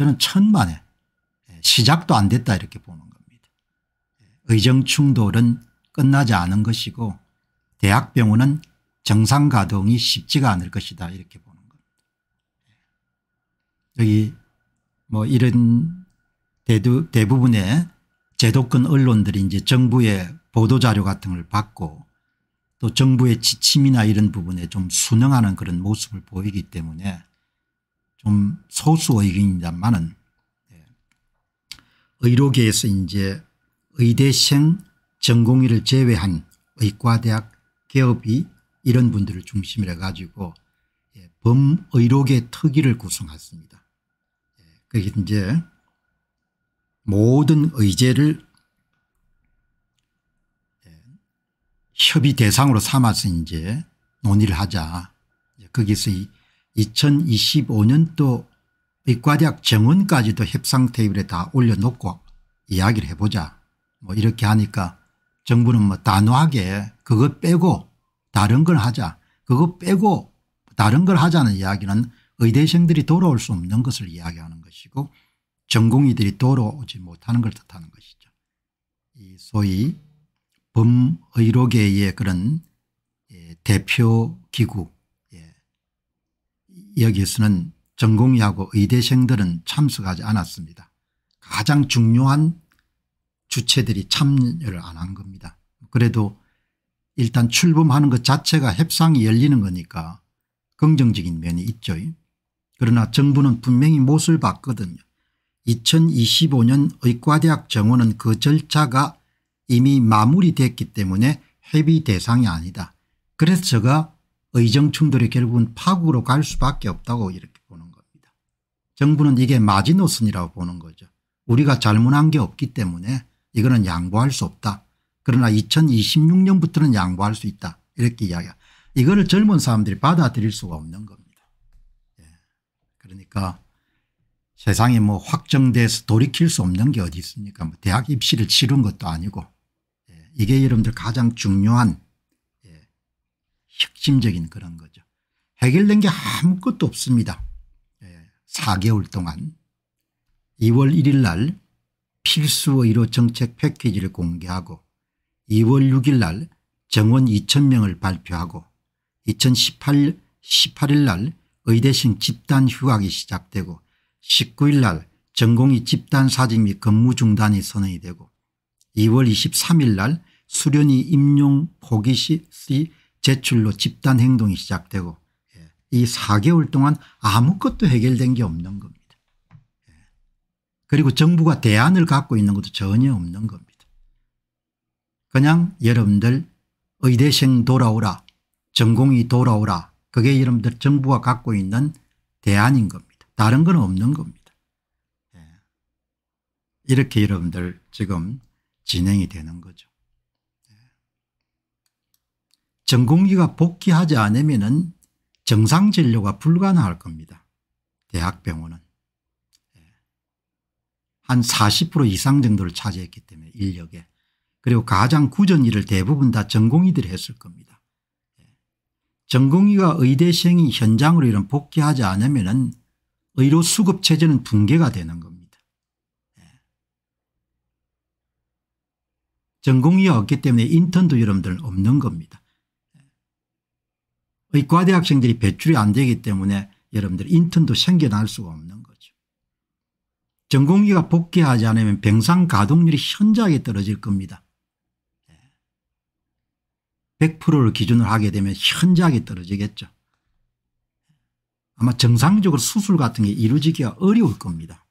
저는 천만에 시작도 안 됐다 이렇게 보는 겁니다. 의정 충돌은 끝나지 않은 것이고 대학병원은 정상 가동이 쉽지가 않을 것이다 이렇게 보는 겁니다. 여기 뭐 이런 대두, 대부분의 제도권 언론들이 이제 정부의 보도자료 같은 걸 받고 또 정부의 지침이나 이런 부분에 좀 순응하는 그런 모습을 보이기 때문에 좀 소수 의견입니다만은 예. 의료계에서 이제 의대생 전공의를 제외한 의과대학 개업이 이런 분들을 중심으로 해가지고 예, 범의료계 특위를 구성했습니다. 예, 그게 이제 모든 의제를 협의 대상으로 삼아서 이제 논의를 하자. 거기서 2025년도 의과대학 정원까지도 협상 테이블에 다 올려놓고 이야기를 해보자. 뭐 이렇게 하니까 정부는 뭐 단호하게 그거 빼고 다른 걸 하자. 그거 빼고 다른 걸 하자는 이야기는 의대생들이 돌아올 수 없는 것을 이야기하는 것이고 전공의들이 돌아오지 못하는 걸 뜻하는 것이죠. 이 소위 범의료계의 그런 예, 대표 기구 예. 여기에서는 전공의하고 의대생들은 참석하지 않았습니다. 가장 중요한 주체들이 참여를 안 한 겁니다. 그래도 일단 출범하는 것 자체가 협상이 열리는 거니까 긍정적인 면이 있죠. 그러나 정부는 분명히 못을 봤거든요. 2025년 의과대학 정원은 그 절차가 이미 마무리됐기 때문에 협의 대상이 아니다. 그래서 제가 의정 충돌이 결국은 파국으로 갈 수밖에 없다고 이렇게 보는 겁니다. 정부는 이게 마지노선이라고 보는 거죠. 우리가 잘못한 게 없기 때문에 이거는 양보할 수 없다. 그러나 2026년부터는 양보할 수 있다. 이렇게 이야기하 이거를 젊은 사람들이 받아들일 수가 없는 겁니다. 예. 그러니까 세상에 뭐 확정돼서 돌이킬 수 없는 게 어디 있습니까 뭐 대학 입시를 치른 것도 아니고 이게 여러분들 가장 중요한 예, 핵심적인 그런 거죠. 해결된 게 아무것도 없습니다. 예, 4개월 동안 2월 1일 날 필수 의료 정책 패키지를 공개하고 2월 6일 날 정원 2천명을 발표하고 2018 18일 날 의대생 집단 휴학이 시작되고 19일 날 전공의 집단 사직 및 근무 중단이 선언이 되고 2월 23일 날 수련이 임용 포기 시 제출로 집단 행동이 시작되고 예, 이 4개월 동안 아무것도 해결된 게 없는 겁니다. 예. 그리고 정부가 대안을 갖고 있는 것도 전혀 없는 겁니다. 그냥 여러분들 의대생 돌아오라 전공이 돌아오라 그게 여러분들 정부가 갖고 있는 대안인 겁니다. 다른 건 없는 겁니다. 예. 이렇게 여러분들 지금 진행이 되는 거죠. 전공기가 복귀하지 않으면 정상 진료가 불가능할 겁니다. 대학병원은. 예. 한40% 이상 정도를 차지했기 때문에 인력에. 그리고 가장 굳은 일을 대부분 다 전공의들이 했을 겁니다. 예. 전공의가 의대생이 현장으로 이런 복귀하지 않으면 의료 수급 체제는 붕괴가 되는 겁니다. 예. 전공의가 없기 때문에 인턴도 여러분들 없는 겁니다. 의과대 학생들이 배출이 안 되기 때문에 여러분들 인턴도 생겨날 수가 없는 거죠. 전공기가 복귀하지 않으면 병상 가동률이 현저하게 떨어질 겁니다. 100%를 기준으로 하게 되면 현저하게 떨어지겠죠. 아마 정상적으로 수술 같은 게 이루어지기가 어려울 겁니다.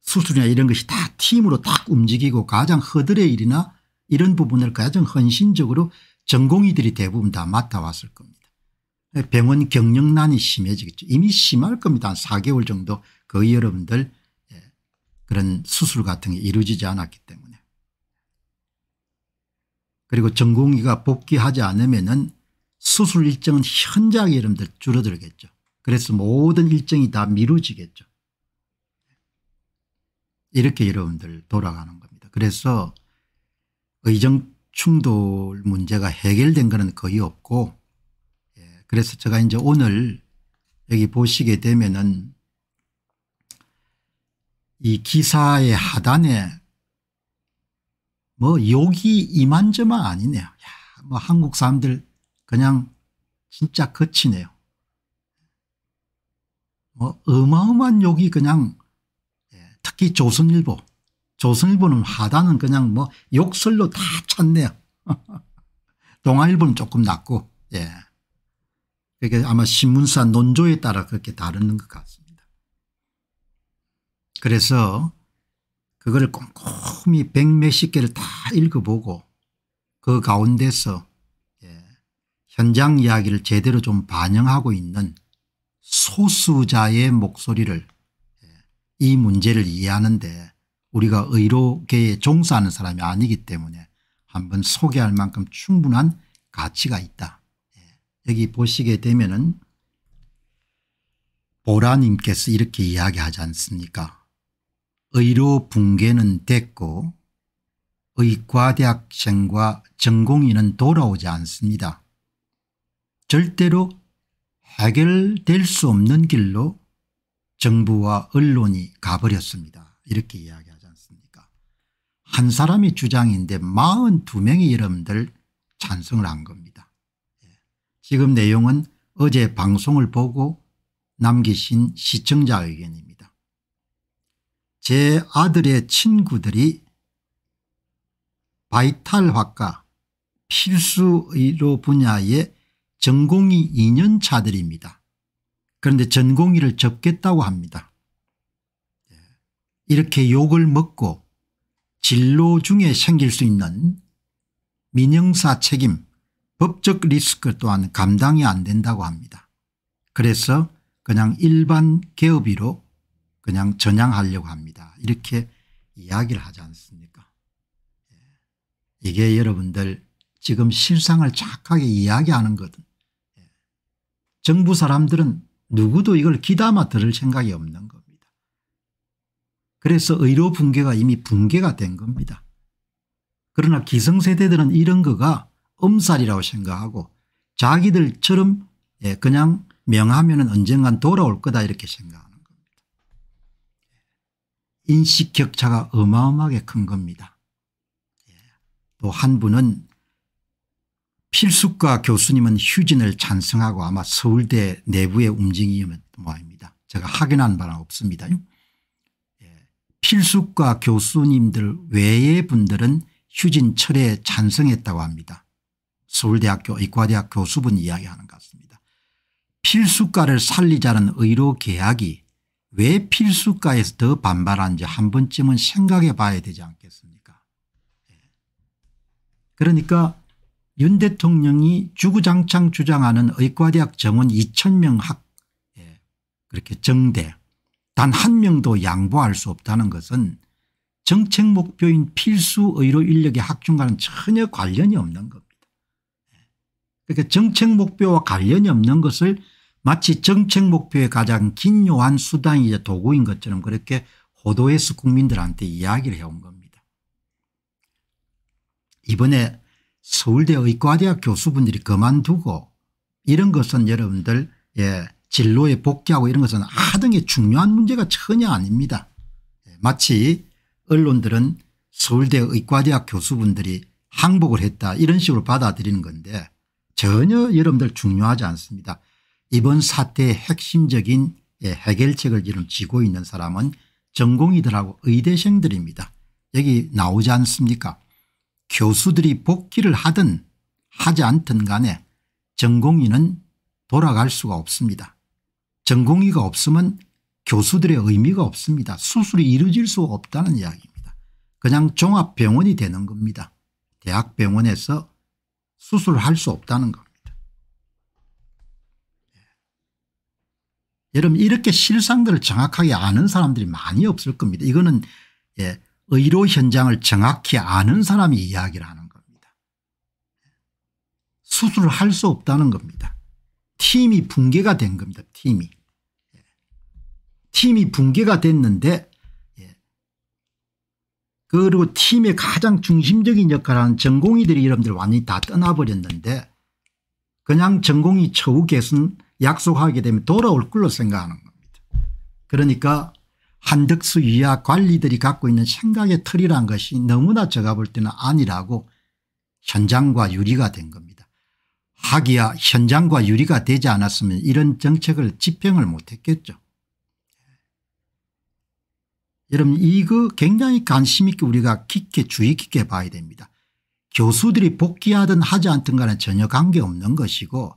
수술이나 이런 것이 다 팀으로 딱 움직이고 가장 허들의 일이나 이런 부분을 가장 헌신적으로 전공의들이 대부분 다 맡아왔을 겁니다. 병원 경영난이 심해지겠죠. 이미 심할 겁니다. 한 4개월 정도 거의 여러분들 예, 그런 수술 같은 게 이루어지지 않았기 때문에. 그리고 전공의가 복귀하지 않으면 수술 일정은 현저하게 여러분들 줄어들겠죠. 그래서 모든 일정이 다 미루어지겠죠. 이렇게 여러분들 돌아가는 겁니다. 그래서 의정 충돌 문제가 해결된 것은 거의 없고 예, 그래서 제가 이제 오늘 여기 보시게 되면은 이 기사의 하단에 뭐 욕이 이만저만 아니네요. 야, 뭐 한국 사람들 그냥 진짜 거치네요. 뭐 어마어마한 욕이 그냥 예, 특히 조선일보 조선일보는 하단은 그냥 뭐 욕설로 다 찼네요. 동아일보는 조금 낫고 예. 그게 아마 신문사 논조에 따라 그렇게 다르는 것 같습니다. 그래서 그걸 꼼꼼히 백 몇십 개를 다 읽어보고 그 가운데서 예, 현장 이야기를 제대로 좀 반영하고 있는 소수자의 목소리를 예, 이 문제를 이해하는데 우리가 의료계에 종사하는 사람이 아니기 때문에 한번 소개할 만큼 충분한 가치가 있다. 예, 여기 보시게 되면 은 보라님께서 이렇게 이야기하지 않습니까 의료 붕괴는 됐고 의과대학생과 전공의는 돌아오지 않습니다. 절대로 해결될 수 없는 길로 정부와 언론이 가버렸습니다. 이렇게 않습니까 한 사람의 주장인데 42명의 여러분들 찬성을 한 겁니다. 예. 지금 내용은 어제 방송을 보고 남기신 시청자 의견입니다. 제 아들의 친구들이 바이탈학과 필수 의료 분야의 전공의 2년 차들입니다. 그런데 전공의를 접겠다고 합니다. 예. 이렇게 욕을 먹고 진로 중에 생길 수 있는 민영사 책임 법적 리스크 또한 감당이 안 된다고 합니다. 그래서 그냥 일반 개업의로 그냥 전향하려고 합니다. 이렇게 이야기를 하지 않습니까 예. 이게 여러분들 지금 실상을 정확하게 이야기하는 거든 예. 정부 사람들은 누구도 이걸 귀담아 들을 생각이 없는 겁니다. 그래서 의료 붕괴가 이미 붕괴가 된 겁니다. 그러나 기성세대들은 이런 거가 엄살이라고 생각하고 자기들처럼 예, 그냥 명하면 언젠간 돌아올 거다 이렇게 생각합니다. 인식 격차가 어마어마하게 큰 겁니다. 예. 또한 분은 필수과 교수님은 휴진을 찬성하고 아마 서울대 내부의 움직임은 모양입니다. 제가 확인한 바는 없습니다. 예. 필수과 교수님들 외의 분들은 휴진 철회에 찬성했다고 합니다. 서울대학교 의과대학 교수분 이야기하는 것 같습니다. 필수과를 살리자는 의료 계약이 왜 필수가에서 더 반발한지 한 번쯤은 생각해 봐야 되지 않겠습니까 예. 그러니까 윤 대통령이 주구장창 주장하는 의과대학 정원 2000명 학 예. 그렇게 정대 단 한 명도 양보할 수 없다는 것은 정책 목표인 필수 의료 인력의 확충과는 전혀 관련이 없는 겁니다. 예. 그러니까 정책 목표와 관련이 없는 것을 마치 정책 목표의 가장 긴요한 수단이자 도구인 것처럼 그렇게 호도해서 국민들한테 이야기를 해온 겁니다. 이번에 서울대 의과대학 교수분들이 그만두고 이런 것은 여러분들 예, 진로에 복귀하고 이런 것은 하등의 중요한 문제가 전혀 아닙니다. 예, 마치 언론들은 서울대 의과대학 교수분들이 항복을 했다 이런 식으로 받아들이는 건데 전혀 여러분들 중요하지 않습니다. 이번 사태의 핵심적인 예, 해결책을 지금 쥐고 있는 사람은 전공의들하고 의대생들입니다. 여기 나오지 않습니까 교수들이 복귀를 하든 하지 않든 간에 전공의는 돌아갈 수가 없습니다. 전공의가 없으면 교수들의 의미가 없습니다. 수술이 이루어질 수 없다는 이야기입니다. 그냥 종합병원이 되는 겁니다. 대학병원에서 수술할 수 없다는 겁니다. 여러분 이렇게 실상들을 정확하게 아는 사람들이 많이 없을 겁니다. 이거는 예, 의료 현장을 정확히 아는 사람이 이야기를 하는 겁니다. 수술을 할 수 없다는 겁니다. 팀이 붕괴가 된 겁니다. 팀이. 예. 팀이 붕괴가 됐는데 예. 그리고 팀의 가장 중심적인 역할을 하는 전공의들이 여러분들 완전히 다 떠나버렸는데 그냥 전공이 처우 개선 약속하게 되면 돌아올 걸로 생각하는 겁니다. 그러니까 한덕수 이하 관리들이 갖고 있는 생각의 틀이란 것이 너무나 제가 볼 때는 아니라고 현장과 유리가 된 겁니다. 하기야 현장과 유리가 되지 않았으면 이런 정책을 집행을 못했겠죠. 여러분 이거 굉장히 관심 있게 우리가 깊게 주의 깊게 봐야 됩니다. 교수들이 복귀하든 하지 않든 간에 전혀 관계없는 것이고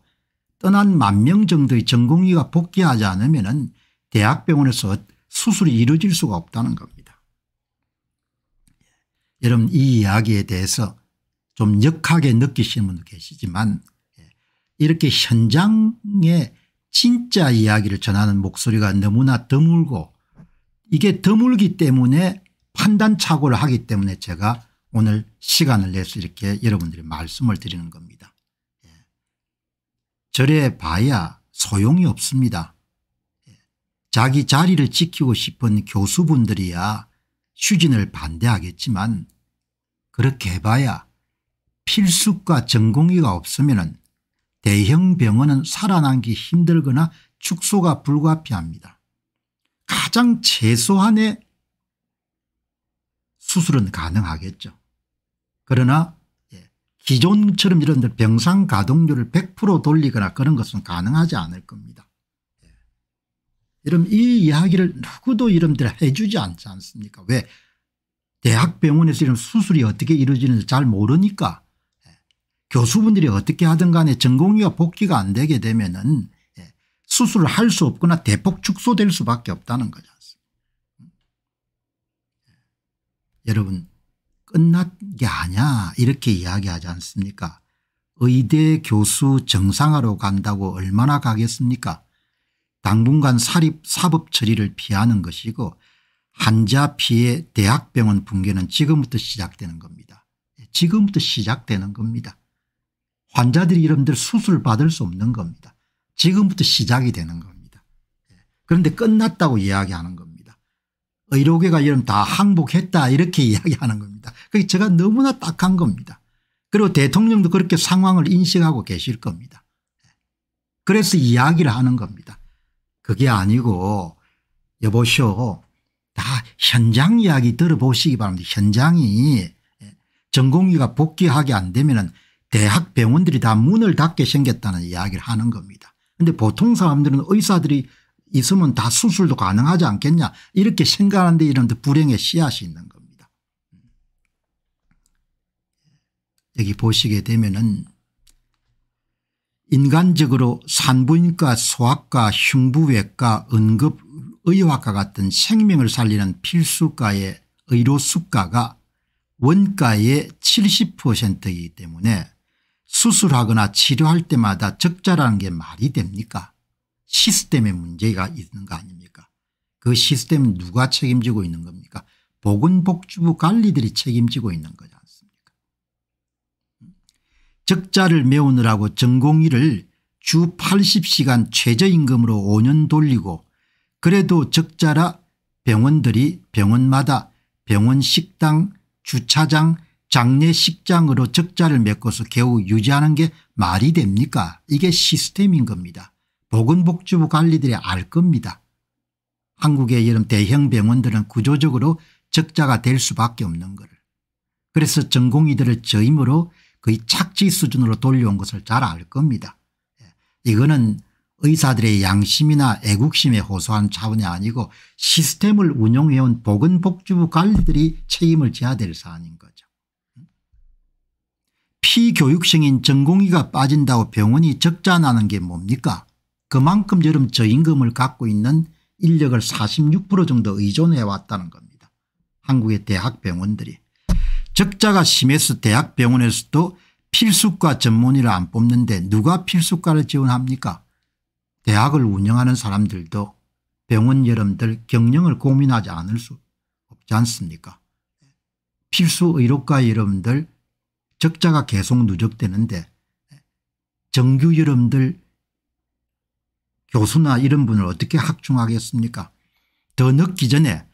떠난 만 명 정도의 전공의가 복귀하지 않으면 대학병원에서 수술이 이루어질 수가 없다는 겁니다. 여러분 이 이야기에 대해서 좀 역하게 느끼시는 분도 계시지만 이렇게 현장의 진짜 이야기를 전하는 목소리가 너무나 드물고 이게 드물기 때문에 판단착오를 하기 때문에 제가 오늘 시간을 내서 이렇게 여러분들이 말씀을 드리는 겁니다. 예. 저래 봐야 소용이 없습니다. 예. 자기 자리를 지키고 싶은 교수분들이야 휴진을 반대하겠지만 그렇게 해봐야 필수과 전공의가 없으면 대형 병원은 살아남기 힘들거나 축소가 불가피합니다. 가장 최소한의 수술은 가능하겠죠. 그러나 예, 기존처럼 이런 병상 가동률을 100% 돌리거나 그런 것은 가능하지 않을 겁니다. 예. 여러분 이 이야기를 누구도 여러분들 해주지 않지 않습니까 왜 대학병원에서 이런 수술이 어떻게 이루어지는지 잘 모르니까 예. 교수분들이 어떻게 하든 간에 전공의가 복귀가 안 되게 되면 은 수술을 할 수 없거나 대폭 축소될 수밖에 없다는 거지 않습니까? 여러분 끝난 게 아니야. 이렇게 이야기하지 않습니까? 의대 교수 정상화로 간다고 얼마나 가겠습니까? 당분간 사립 사법 처리를 피하는 것이고 환자 피해 대학병원 붕괴는 지금부터 시작되는 겁니다. 지금부터 시작되는 겁니다. 환자들이 여러분들 수술 받을 수 없는 겁니다. 지금부터 시작이 되는 겁니다. 그런데 끝났다고 이야기하는 겁니다. 의료계가 이런 다 항복했다 이렇게 이야기하는 겁니다. 그게 제가 너무나 딱한 겁니다. 그리고 대통령도 그렇게 상황을 인식하고 계실 겁니다. 그래서 이야기를 하는 겁니다. 그게 아니고 여보시오 다 현장 이야기 들어보시기 바랍니다. 현장이 전공의가 복귀하게 안 되면 대학 병원들이 다 문을 닫게 생겼다는 이야기를 하는 겁니다. 그런데 보통 사람들은 의사들이 있으면 다 수술도 가능하지 않겠냐 이렇게 생각하는데 이런 불행의 씨앗이 있는 겁니다. 여기 보시게 되면은 인간적으로 산부인과 소아과 흉부외과 응급 의학과 같은 생명을 살리는 필수과의 의료 수가가 원가의 70%이기 때문에 수술하거나 치료할 때마다 적자라는 게 말이 됩니까? 시스템에 문제가 있는 거 아닙니까? 그 시스템은 누가 책임지고 있는 겁니까? 보건복지부 관리들이 책임지고 있는 거지 않습니까? 적자를 메우느라고 전공의를 주 80시간 최저임금으로 5년 돌리고 그래도 적자라 병원들이 병원마다 병원 식당 주차장 장례식장으로 적자를 메꿔서 겨우 유지하는 게 말이 됩니까 이게 시스템인 겁니다. 보건복지부 관리들이 알 겁니다. 한국의 이런 대형 병원들은 구조적으로 적자가 될 수밖에 없는 거를. 그래서 전공의들을 저 힘으로 거의 착지 수준으로 돌려온 것을 잘 알 겁니다. 예. 이거는 의사들의 양심이나 애국심에 호소한 차원이 아니고 시스템을 운영해온 보건복지부 관리들이 책임을 져야 될 거죠. 피교육생인 전공의가 빠진다고 병원이 적자 나는 게 뭡니까 그만큼 여름 저임금을 갖고 있는 인력을 46% 정도 의존해 왔다는 겁니다. 한국의 대학병원들이. 적자가 심해서 대학병원에서도 필수과 전문의를 안 뽑는데 누가 필수과를 지원합니까 대학을 운영하는 사람들도 병원 여러분들 경영을 고민하지 않을 수 없지 않습니까 필수 의료과 여러분들 적자가 계속 누적되는데 정규 여러분들 교수나 이런 분을 어떻게 확충하겠습니까 더 늦기 전에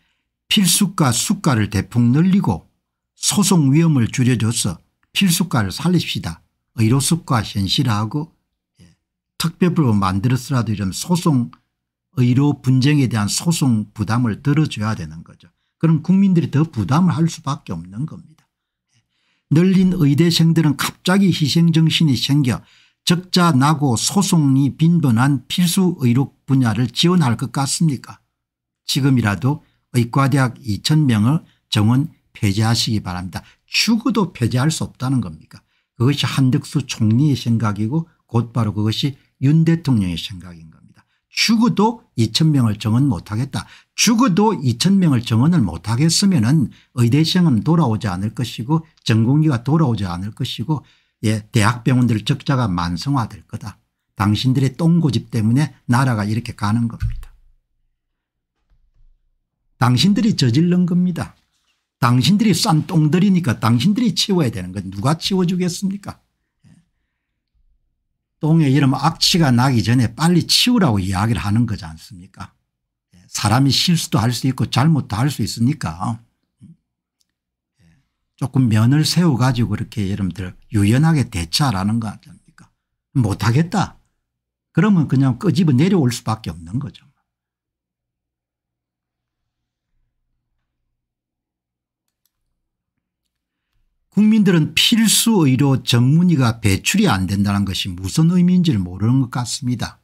필수과 수가를 대폭 늘리고 소송 위험을 줄여줘서 필수과를 살립시다. 의료수가 현실화하고 특별법을 만들었으라도 이런 소송 의료 분쟁에 대한 소송 부담을 들어줘야 되는 거죠. 그럼 국민들이 더 부담을 할 수밖에 없는 겁니다. 늘린 의대생들은 갑자기 희생정신이 생겨 적자 나고 소송이 빈번한 필수 의료 분야를 지원할 것 같습니까 지금이라도 의과대학 2000명을 정원 폐지하시기 바랍니다. 죽어도 폐지할 수 없다는 겁니까 그것이 한덕수 총리의 생각이고 곧바로 그것이 윤 대통령의 생각인 겁니다. 죽어도 2천명을 정원 못하겠다. 죽어도 2천명을 정원을 못하겠으면 은 의대생은 돌아오지 않을 것이고 전공기가 돌아오지 않을 것이고 예, 대학병원들 적자가 만성화될 거다. 당신들의 똥고집 때문에 나라가 이렇게 가는 겁니다. 당신들이 저질른 겁니다. 당신들이 싼 똥들이니까 당신들이 치워야 되는 건 누가 치워주겠습니까 똥에 이름 악취가 나기 전에 빨리 치우라고 이야기를 하는 거지 않습니까? 예, 사람이 실수도 할 수 있고 잘못도 할 수 있으니까. 예, 조금 면을 세워 가지고 그렇게 여러분들 유연하게 대처하라는 거 아닙니까? 못하겠다. 그러면 그냥 끄집어 내려올 수밖에 없는 거죠. 국민들은 필수 의료 전문의가 배출이 안 된다는 것이 무슨 의미인지를 모르는 것 같습니다.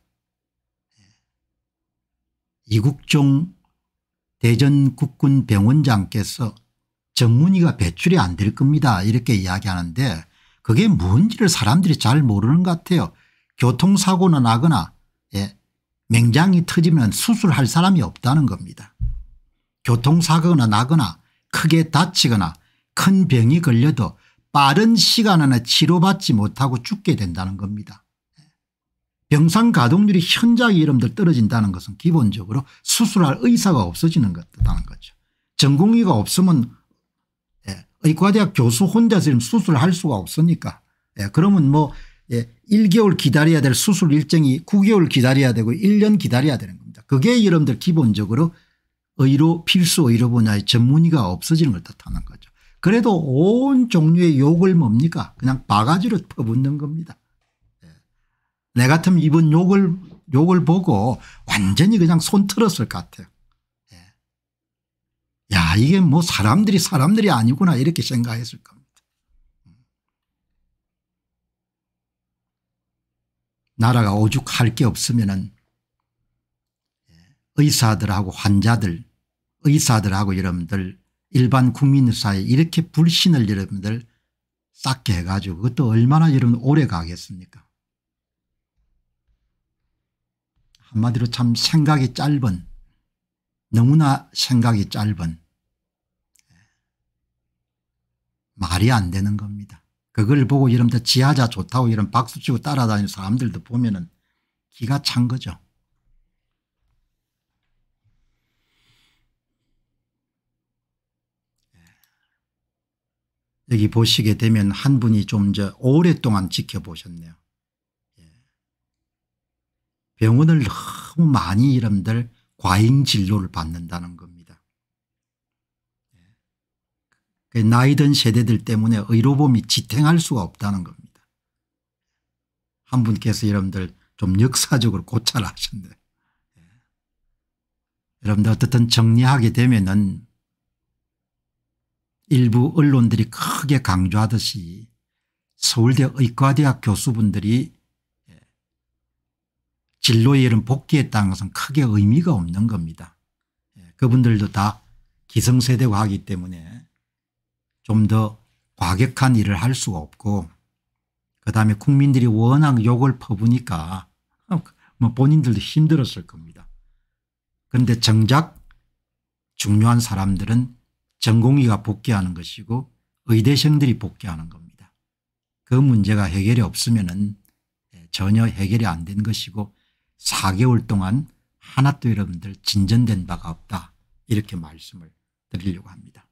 이국종 대전국군 병원장께서 전문의가 배출이 안 될 겁니다 이렇게 이야기하는데 그게 뭔지를 사람들이 잘 모르는 것 같아요. 교통사고는 나거나 예, 맹장이 터지면 수술할 사람이 없다는 겁니다. 교통사고가 나거나 크게 다치거나 큰 병이 걸려도 빠른 시간 안에 치료받지 못하고 죽게 된다는 겁니다. 병상 가동률이 현저하게 이름들 떨어진다는 것은 기본적으로 수술할 의사가 없어지는 것이라는 거죠. 전공의가 없으면 예, 의과대학 교수 혼자서 수술을 할 수가 없으니까 예, 그러면 뭐 예, 1개월 기다려야 될 수술 일정이 9개월 기다려야 되고 1년 기다려야 되는 겁니다. 그게 여러분들 기본적으로 의료 필수 의료 분야의 전문의가 없어지는 걸 뜻하는 거죠. 그래도 온 종류의 욕을 뭡니까 그냥 바가지로 퍼붓는 겁니다. 예. 내 같으면 이번 욕을 욕을 보고 완전히 그냥 손 틀었을 것 같아요. 예. 야 이게 뭐 사람들이 사람들이 아니구나 이렇게 생각했을 겁니다. 나라가 오죽할 게 없으면 예. 의사들하고 환자들 의사들하고 여러분들 일반 국민 사이에 이렇게 불신을 여러분들 쌓게 해가지고 그것도 얼마나 여러분 오래 가겠습니까 한마디로 참 생각이 짧은 너무나 생각이 짧은 말이 안 되는 겁니다. 그걸 보고 여러분들 지하자 좋다고 이런 박수치고 따라다니는 사람들도 보면 기가 찬 거죠. 여기 보시게 되면 한 분이 좀 이제 오랫동안 지켜보셨네요. 예. 병원을 너무 많이 이름들 과잉 진료를 받는다는 겁니다. 예. 그 나이 든 세대들 때문에 의료보험이 지탱할 수가 없다는 겁니다. 한 분께서 여러분들 좀 역사적으로 고찰 하셨네. 예. 여러분들 어떻든 정리하게 되면은 일부 언론들이 크게 강조하듯이 서울대 의과대학 교수분들이 예, 이런 복귀했다는 것은 크게 의미가 없는 겁니다. 예, 그분들도 다 기성세대고 하기 때문에 좀 더 과격한 일을 할 수가 없고 그다음에 국민들이 워낙 욕을 퍼부니까 뭐 본인들도 힘들었을 겁니다. 그런데 정작 중요한 사람들은 전공의가 복귀하는 것이고 의대생들이 복귀하는 겁니다. 그 문제가 해결이 없으면 예, 전혀 해결이 안 된 것이고 4개월 동안 하나도 여러분들 진전된 바가 없다 이렇게 말씀을 드리려고 합니다.